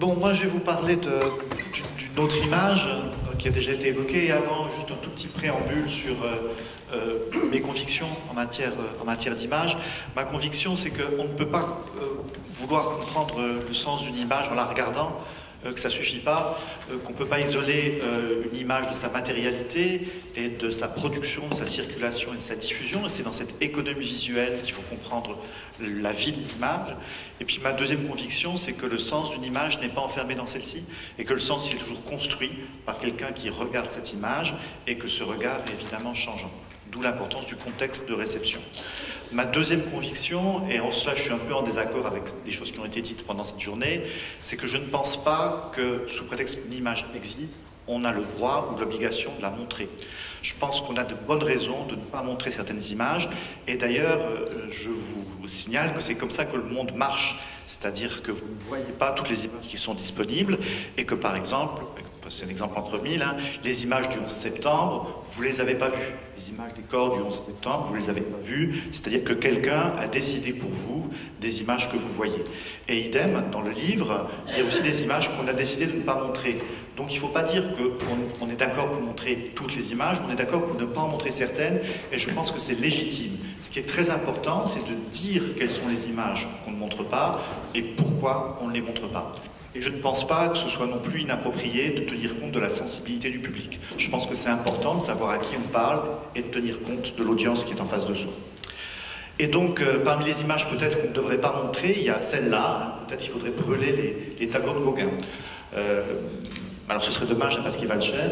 bon, moi je vais vous parler d'une autre image euh, qui a déjà été évoquée et avant, juste un tout petit préambule sur mes convictions en matière, en matière d'image. Ma conviction, c'est qu'on ne peut pas vouloir comprendre le sens d'une image en la regardant euh, que ça ne suffit pas, euh, qu'on ne peut pas isoler euh, une image de sa matérialité et de sa production, de sa circulation et de sa diffusion. c'est dans cette économie visuelle qu'il faut comprendre la vie de l'image. Et puis ma deuxième conviction, c'est que le sens d'une image n'est pas enfermé dans celle-ci et que le sens est toujours construit par quelqu'un qui regarde cette image et que ce regard est évidemment changeant. D'où l'importance du contexte de réception. Ma deuxième conviction, et en cela je suis un peu en désaccord avec des choses qui ont été dites pendant cette journée, c'est que je ne pense pas que sous prétexte qu'une image existe, on a le droit ou l'obligation de la montrer. Je pense qu'on a de bonnes raisons de ne pas montrer certaines images, et d'ailleurs euh, je vous signale que c'est comme ça que le monde marche, c'est-à-dire que vous ne voyez pas toutes les images qui sont disponibles, et que par exemple, c'est un exemple entre mille, hein. les images du 11 septembre, vous ne les avez pas vues. Les images des corps du 11 septembre, vous ne les avez pas vues. C'est-à-dire que quelqu'un a décidé pour vous des images que vous voyez. Et idem, dans le livre, il y a aussi des images qu'on a décidé de ne pas montrer. Donc il ne faut pas dire qu'on on est d'accord pour montrer toutes les images, on est d'accord pour ne pas en montrer certaines, et je pense que c'est légitime. Ce qui est très important, c'est de dire quelles sont les images qu'on ne montre pas et pourquoi on ne les montre pas. Et je ne pense pas que ce soit non plus inapproprié de tenir compte de la sensibilité du public. Je pense que c'est important de savoir à qui on parle et de tenir compte de l'audience qui est en face de soi. Et donc, euh, parmi les images peut-être qu'on ne devrait pas montrer, il y a celle-là. Peut-être il faudrait brûler les, tableaux de Gauguin. Euh, alors ce serait dommage hein, parce qu'il cher.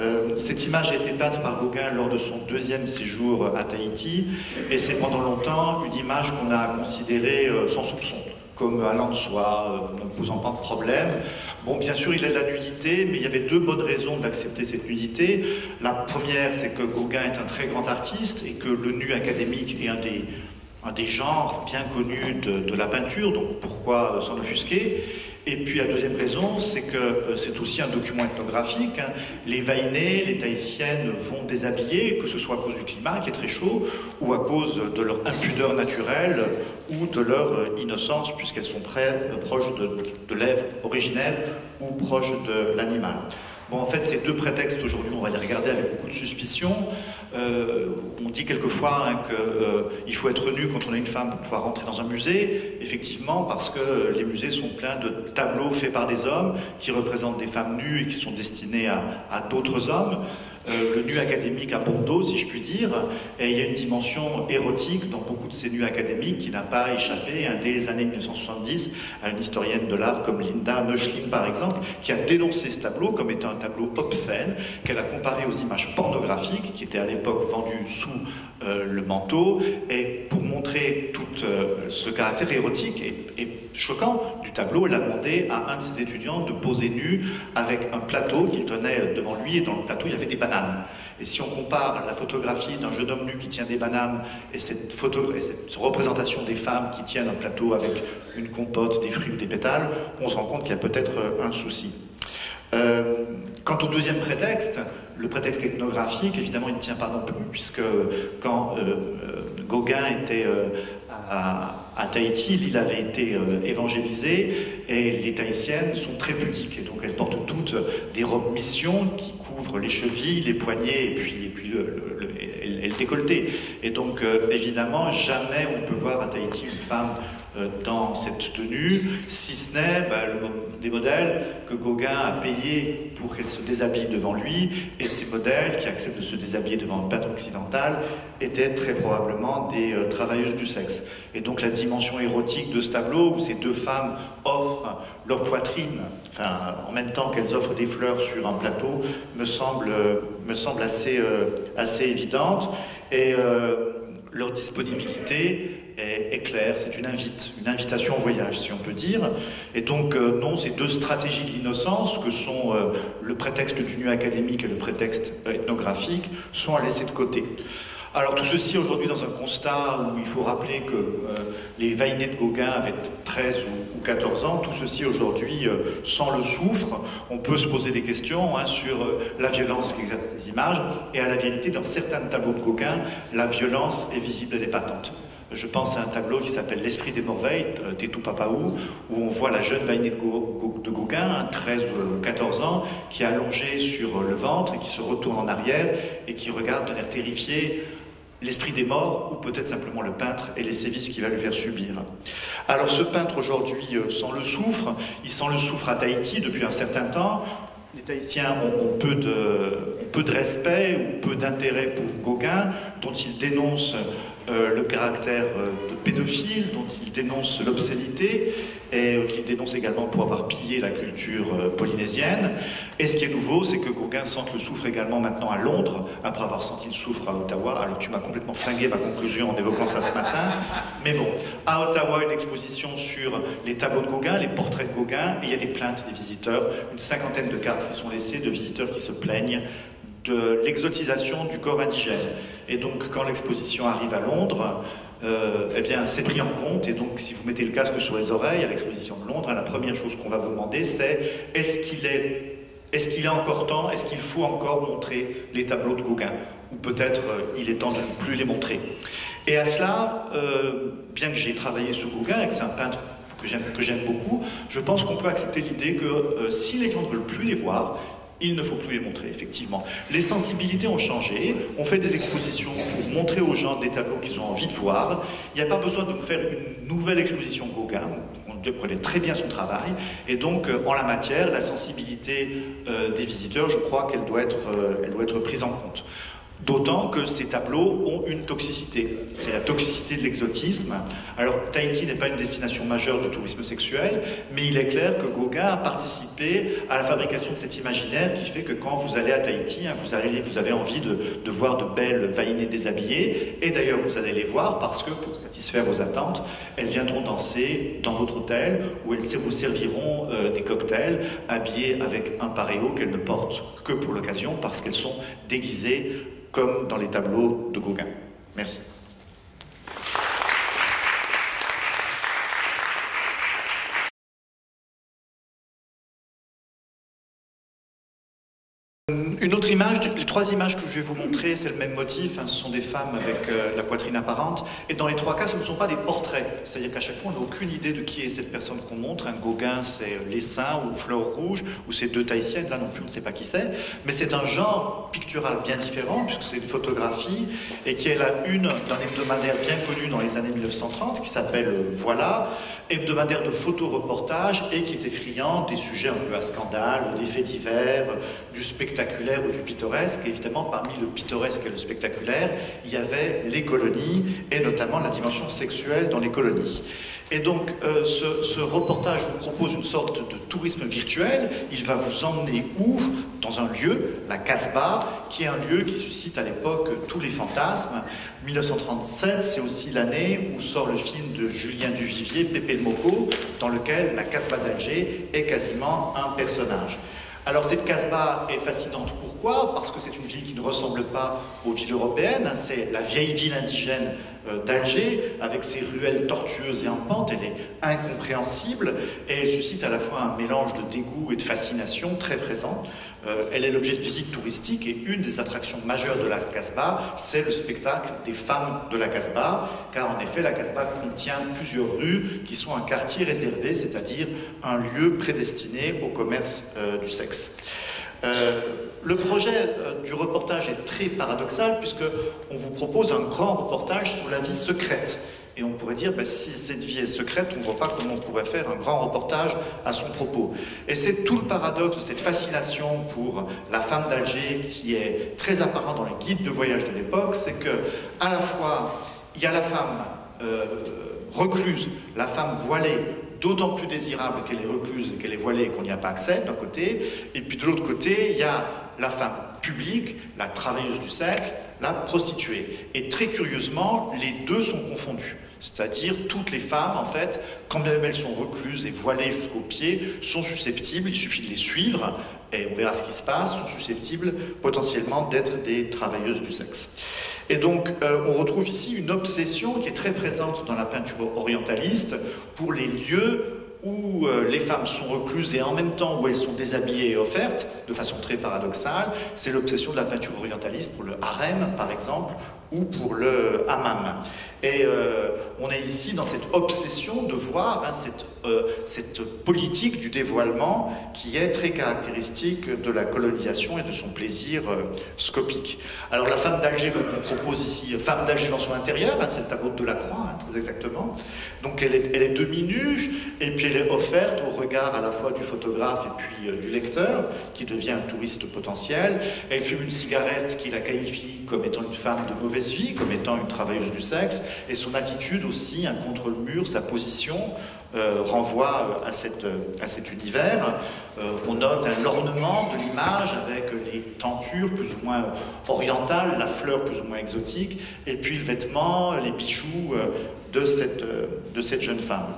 Euh, cette image a été peinte par Gauguin lors de son deuxième séjour à Tahiti, et c'est pendant longtemps une image qu'on a considérée sans soupçon comme allant de soi, comme ne posant pas de problème. Bon, bien sûr, il a la nudité, mais il y avait deux bonnes raisons d'accepter cette nudité. La première, c'est que Gauguin est un très grand artiste et que le nu académique est un des, un des genres bien connus de, de la peinture, donc pourquoi s'en offusquer et puis la deuxième raison, c'est que euh, c'est aussi un document ethnographique. Hein. Les Vaïnés, les Tahitiennes vont déshabiller, que ce soit à cause du climat qui est très chaud, ou à cause de leur impudeur naturelle, ou de leur euh, innocence, puisqu'elles sont euh, proches de, de l'Ève originelle ou proches de l'animal. Bon, en fait, ces deux prétextes, aujourd'hui, on va les regarder avec beaucoup de suspicion. Euh, on dit quelquefois hein, qu'il euh, faut être nu quand on est une femme pour pouvoir rentrer dans un musée, effectivement, parce que les musées sont pleins de tableaux faits par des hommes qui représentent des femmes nues et qui sont destinés à d'autres hommes. Euh, le nu académique à Bordeaux, si je puis dire, et il y a une dimension érotique dans beaucoup de ces nus académiques qui n'a pas échappé dès les années 1970 à une historienne de l'art comme Linda Neuschlim, par exemple, qui a dénoncé ce tableau comme étant un tableau obscène, qu'elle a comparé aux images pornographiques qui étaient à l'époque vendues sous euh, le manteau, et tout euh, ce caractère érotique et, choquant du tableau, elle a demandé à un de ses étudiants de poser nu avec un plateau qu'il tenait devant lui, et dans le plateau il y avait des bananes. Et si on compare la photographie d'un jeune homme nu qui tient des bananes et cette, représentation des femmes qui tiennent un plateau avec une compote, des fruits ou des pétales, on se rend compte qu'il y a peut-être un souci. Euh, quant au deuxième prétexte, le prétexte ethnographique, évidemment, il ne tient pas non plus, puisque quand euh, euh, Gauguin était à, Tahiti, l'île avait été évangélisée, et les Tahitiennes sont très pudiques, et donc elles portent toutes des robes mission qui couvrent les chevilles, les poignets, et puis, et puis décolleté. Et donc, évidemment, jamais on peut voir à Tahiti une femme euh, dans cette tenue, si ce n'est bah, des modèles que Gauguin a payés pour qu'elle se déshabille devant lui, et ces modèles qui acceptent de se déshabiller devant un peintre occidental étaient très probablement des euh, travailleuses du sexe. Et donc la dimension érotique de ce tableau, où ces deux femmes offrent leur poitrine, enfin, en même temps qu'elles offrent des fleurs sur un plateau, me semble, me semble assez, euh, assez évidente. Et leur disponibilité est, claire, c'est une invite, une invitation au voyage, si on peut dire. Et donc, euh, non, ces deux stratégies de l'innocence, que sont euh, le prétexte du nu académique et le prétexte ethnographique, sont à laisser de côté. Alors tout ceci aujourd'hui dans un constat où il faut rappeler que euh, les Vainés de Gauguin avaient 13 ou, 14 ans, tout ceci aujourd'hui sans le souffre, on peut se poser des questions hein, sur la violence qu'exercent ces images, et à la vérité, dans certains tableaux de Gauguin, la violence est visible, est patente. Je pense à un tableau qui s'appelle L'Esprit des Morveilles, Tétou Papaou, où on voit la jeune Vainée de Gauguin, 13 ou 14 ans, qui est allongée sur le ventre et qui se retourne en arrière et qui regarde d'un air terrifié l'esprit des morts ou peut-être simplement le peintre et les sévices qu'il va lui faire subir. Alors ce peintre aujourd'hui euh, sent le souffre, il sent le souffre à Tahiti depuis un certain temps, les Tahitiens ont, peu de respect ou peu d'intérêt pour Gauguin, dont ils dénoncent euh, le caractère euh, de pédophile, dont il dénonce l'obscénité, et euh, qu'il dénonce également pour avoir pillé la culture polynésienne. Et ce qui est nouveau, c'est que Gauguin sente le souffre également maintenant à Londres, après avoir senti le souffre à Ottawa. Alors tu m'as complètement flingué ma conclusion en évoquant ça ce matin. Mais bon, à Ottawa, une exposition sur les tableaux de Gauguin, les portraits de Gauguin, et il y a des plaintes des visiteurs, une cinquantaine de cartes qui sont laissées de visiteurs qui se plaignent de l'exotisation du corps indigène. Et donc, quand l'exposition arrive à Londres, euh, eh bien, c'est pris en compte. Et donc, si vous mettez le casque sur les oreilles à l'exposition de Londres, la première chose qu'on va vous demander, c'est est-ce qu'il est, est-ce qu'il est encore temps, est-ce qu'il faut encore montrer les tableaux de Gauguin? Ou peut-être euh, il est temps de ne plus les montrer. Et à cela, euh, bien que j'ai travaillé sur Gauguin et que c'est un peintre que j'aime beaucoup, je pense qu'on peut accepter l'idée que si les gens ne veulent plus les voir, il ne faut plus les montrer, effectivement. Les sensibilités ont changé, on fait des expositions pour montrer aux gens des tableaux qu'ils ont envie de voir. Il n'y a pas besoin de faire une nouvelle exposition Gauguin, on connaît très bien son travail, et donc euh, en la matière, la sensibilité euh, des visiteurs, je crois qu'elle doit, être, euh, elle doit être prise en compte. D'autant que ces tableaux ont une toxicité. C'est la toxicité de l'exotisme. Alors, Tahiti n'est pas une destination majeure du tourisme sexuel, mais il est clair que Gauguin a participé à la fabrication de cet imaginaire qui fait que quand vous allez à Tahiti, hein, vous, avez envie de, voir de belles vaïnées déshabillées. Et d'ailleurs, vous allez les voir parce que, pour satisfaire vos attentes, elles viendront danser dans votre hôtel où elles vous serviront euh, des cocktails habillés avec un paréo qu'elles ne portent que pour l'occasion parce qu'elles sont déguisées comme dans les tableaux de Gauguin. Merci. Une autre image, les trois images que je vais vous montrer, c'est le même motif, hein, ce sont des femmes avec euh, la poitrine apparente, et dans les trois cas, ce ne sont pas des portraits, c'est-à-dire qu'à chaque fois, on n'a aucune idée de qui est cette personne qu'on montre, un Gauguin, c'est Les Seins ou Fleur Rouge, ou c'est deux Tahitiennes, là non plus, on ne sait pas qui c'est, mais c'est un genre pictural bien différent, puisque c'est une photographie, et qui est la une d'un hebdomadaire bien connu dans les années 1930, qui s'appelle euh, Voilà, hebdomadaire de photoreportage, et qui est effrayant des sujets un peu à scandale, des faits divers, du spectaculaire, ou du pittoresque. évidemment, parmi le pittoresque et le spectaculaire, il y avait les colonies et notamment la dimension sexuelle dans les colonies. Et donc, euh, ce, reportage vous propose une sorte de tourisme virtuel. Il va vous emmener où? Dans un lieu, la Casbah, qui est un lieu qui suscite à l'époque tous les fantasmes. 1937, c'est aussi l'année où sort le film de Julien Duvivier, Pépé le Moco, dans lequel la Casbah d'Alger est quasiment un personnage. Alors cette Casbah est fascinante. Pourquoi? Parce que c'est une ville qui ne ressemble pas aux villes européennes. C'est la vieille ville indigène euh, d'Alger, avec ses ruelles tortueuses et en pente. Elle est incompréhensible et elle suscite à la fois un mélange de dégoût et de fascination très présent. Euh, elle est l'objet de visites touristiques et une des attractions majeures de la Casbah, c'est le spectacle des femmes de la Casbah, car en effet, la Casbah contient plusieurs rues qui sont un quartier réservé, c'est-à-dire un lieu prédestiné au commerce euh, du sexe. Euh, le projet du reportage est très paradoxal puisque on vous propose un grand reportage sur la vie secrète et on pourrait dire, ben, si cette vie est secrète, on ne voit pas comment on pourrait faire un grand reportage à son propos. Et c'est tout le paradoxe de cette fascination pour la femme d'Alger qui est très apparent dans les guides de voyage de l'époque, c'est que à la fois, il y a la femme euh, recluse, la femme voilée, d'autant plus désirable qu'elle est recluse qu'elle est voilée et qu'on n'y a pas accès d'un côté, et puis de l'autre côté, il y a la femme publique, la travailleuse du siècle, la prostituée. Et très curieusement, les deux sont confondus. C'est-à-dire toutes les femmes, en fait, quand même elles sont recluses et voilées jusqu'aux pieds, sont susceptibles, il suffit de les suivre, et on verra ce qui se passe, sont susceptibles potentiellement d'être des travailleuses du sexe. Et donc, euh, on retrouve ici une obsession qui est très présente dans la peinture orientaliste pour les lieux où euh, les femmes sont recluses et en même temps où elles sont déshabillées et offertes, de façon très paradoxale, c'est l'obsession de la peinture orientaliste pour le harem, par exemple, ou pour le hammam. Et euh, on est ici dans cette obsession de voir hein, cette, euh, cette, politique du dévoilement qui est très caractéristique de la colonisation et de son plaisir euh, scopique. Alors la femme d'Alger que vous propose ici, femme d'Alger dans son intérieur, hein, c'est le tableau de la croix, hein, très exactement. Donc elle est, elle est demi-nue et puis elle est offerte au regard à la fois du photographe et puis du lecteur qui devient un touriste potentiel. Elle fume une cigarette qui la qualifie comme étant une femme de mauvaise vie, comme étant une travailleuse du sexe, et son attitude aussi hein, contre le mur, sa position, euh, renvoie euh, euh, à cet univers. on note l'ornement de l'image avec les tentures plus ou moins orientales, la fleur plus ou moins exotique, et puis le vêtement, les bijoux de cette, jeune femme.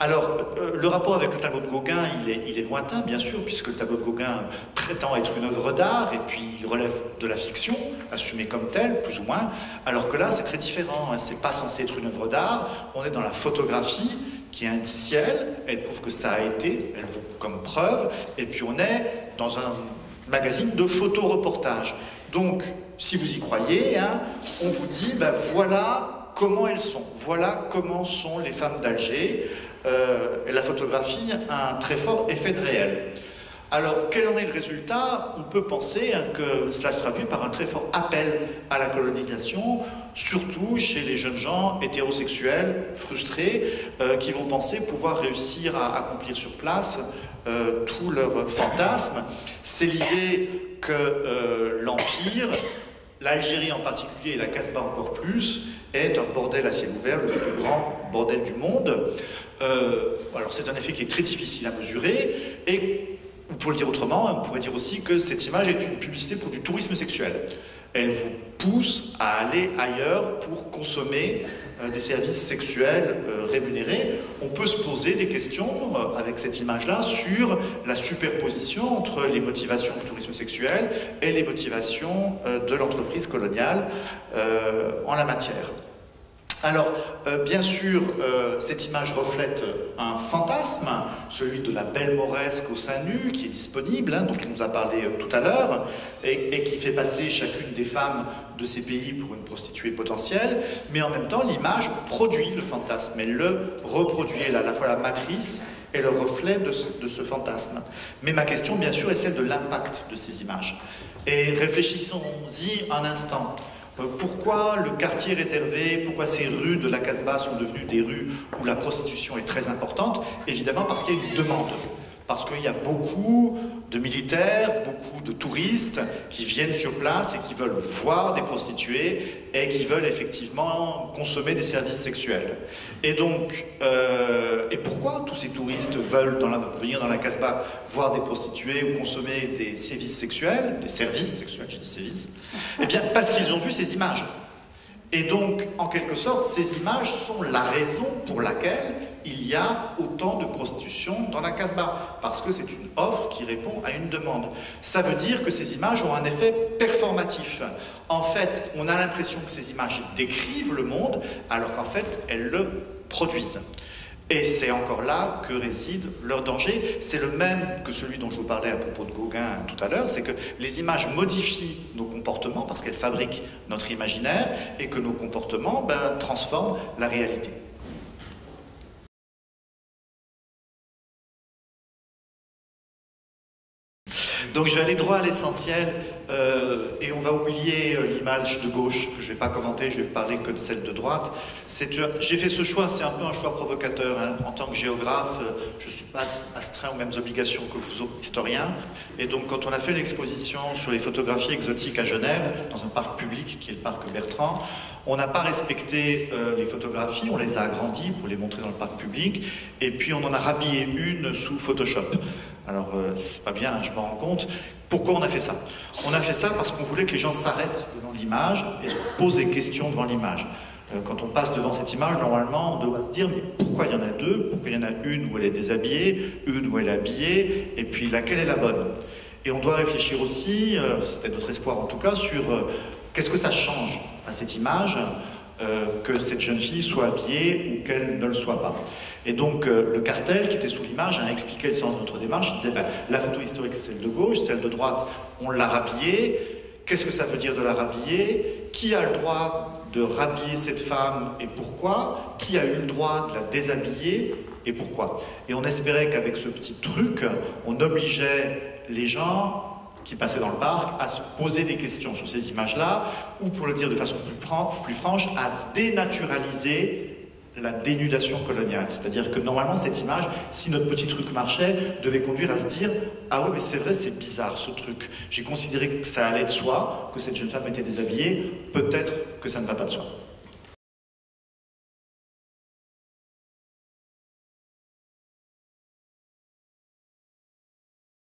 Alors, le rapport avec le tableau de Gauguin, il est, il lointain, bien sûr, puisque le tableau de Gauguin prétend être une œuvre d'art, et puis il relève de la fiction, assumée comme telle, plus ou moins, alors que là, c'est très différent. Hein. C'est pas censé être une œuvre d'art, on est dans la photographie, qui est indicielle, elle prouve que ça a été, elle vaut comme preuve, et puis on est dans un magazine de photoreportage. Donc, si vous y croyez, hein, on vous dit, ben voilà comment elles sont, voilà comment sont les femmes d'Alger, euh, la photographie a un très fort effet de réel. Alors, quel en est le résultat? On peut penser hein, que cela se traduit par un très fort appel à la colonisation, surtout chez les jeunes gens hétérosexuels, frustrés, euh, qui vont penser pouvoir réussir à accomplir sur place euh, tous leurs fantasmes. C'est l'idée que euh, l'Empire, l'Algérie en particulier et la Casbah encore plus, est un bordel à ciel ouvert, le plus grand bordel du monde. alors c'est un effet qui est très difficile à mesurer et ou pour le dire autrement, on pourrait dire aussi que cette image est une publicité pour du tourisme sexuel. Elle vous pousse à aller ailleurs pour consommer euh, des services sexuels euh, rémunérés. On peut se poser des questions euh, avec cette image-là sur la superposition entre les motivations du tourisme sexuel et les motivations de l'entreprise coloniale en la matière. Alors, euh, bien sûr, euh, cette image reflète un fantasme, celui de la belle moresque au sein nu, qui est disponible, hein, dont on nous a parlé euh, tout à l'heure, et, qui fait passer chacune des femmes de ces pays pour une prostituée potentielle, mais en même temps, l'image produit le fantasme, elle le reproduit, elle est à la fois la matrice et le reflet de ce fantasme. Mais ma question, bien sûr, est celle de l'impact de ces images. Et réfléchissons-y un instant. Euh, pourquoi le quartier réservé, pourquoi ces rues de la Casbah sont devenues des rues où la prostitution est très importante? Évidemment parce qu'il y a une demande. Parce qu'il y a beaucoup de militaires, beaucoup de touristes qui viennent sur place et qui veulent voir des prostituées et qui veulent effectivement consommer des services sexuels. Et donc, euh, et pourquoi tous ces touristes veulent venir dans la Casbah voir des prostituées ou consommer des services sexuels, des services sexuels, j'ai dit services Eh bien, parce qu'ils ont vu ces images. Et donc, en quelque sorte, ces images sont la raison pour laquelle il y a autant de prostitution dans la Casbah, parce que c'est une offre qui répond à une demande. Ça veut dire que ces images ont un effet performatif. En fait, on a l'impression que ces images décrivent le monde, alors qu'en fait, elles le produisent. Et c'est encore là que réside leur danger. C'est le même que celui dont je vous parlais à propos de Gauguin tout à l'heure, c'est que les images modifient nos comportements parce qu'elles fabriquent notre imaginaire et que nos comportements ben, transforment la réalité. Donc je vais aller droit à l'essentiel euh, et on va oublier euh, l'image de gauche que je ne vais pas commenter, je vais parler que de celle de droite. Euh, j'ai fait ce choix, c'est un peu un choix provocateur. Hein. En tant que géographe, je ne suis pas astreint aux mêmes obligations que vous autres historiens. Et donc quand on a fait l'exposition sur les photographies exotiques à Genève, dans un parc public qui est le parc Bertrand, on n'a pas respecté les photographies, on les a agrandies pour les montrer dans le parc public, et puis on en a rhabillé une sous Photoshop. Alors, euh, c'est pas bien, je me rends compte. Pourquoi on a fait ça? On a fait ça parce qu'on voulait que les gens s'arrêtent devant l'image et se posent des questions devant l'image. Euh, quand on passe devant cette image, normalement, on doit se dire mais pourquoi il y en a deux? Pourquoi il y en a une où elle est déshabillée, une où elle est habillée, et puis laquelle est la bonne? Et on doit réfléchir aussi, euh, c'était notre espoir en tout cas, sur qu'est-ce que ça change à cette image que cette jeune fille soit habillée ou qu'elle ne le soit pas. Et donc euh, le cartel qui était sous l'image a expliqué le sens de notre démarche. Il disait ben, la photo historique c'est celle de gauche, celle de droite on l'a rhabillée. Qu'est-ce que ça veut dire de la rhabiller? Qui a le droit de rhabiller cette femme et pourquoi? Qui a eu le droit de la déshabiller et pourquoi? Et on espérait qu'avec ce petit truc, on obligeait les gens qui passaient dans le parc à se poser des questions sur ces images-là, ou pour le dire de façon plus, franche, à dénaturaliser la dénudation coloniale. C'est-à-dire que normalement, cette image, si notre petit truc marchait, devait conduire à se dire Ah ouais, mais c'est vrai, c'est bizarre ce truc. J'ai considéré que ça allait de soi, que cette jeune femme était déshabillée, peut-être que ça ne va pas de soi.